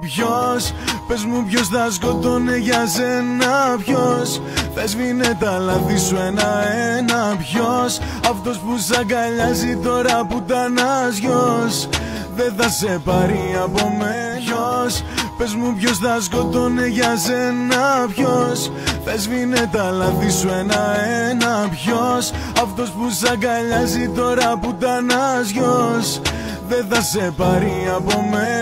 Ποιος πες μου ποιος θα σκοτώνε για σένα Ποιος, θα σβήνε τα λάθη σου ένα-ένα Ποιος, αυτός που σ' αγκαλιάζει τώρα που τα γιος Δεν θα σε πάρει από μένα Ποιος, πες μου ποιος θα σκοτώνε για σένα Ποιος, θα σβήνε τα λάθη σου ένα-ένα Ποιος, αυτός που σ' αγκαλιάζει τώρα που τα γιος Δεν θα σε πάρει από μένα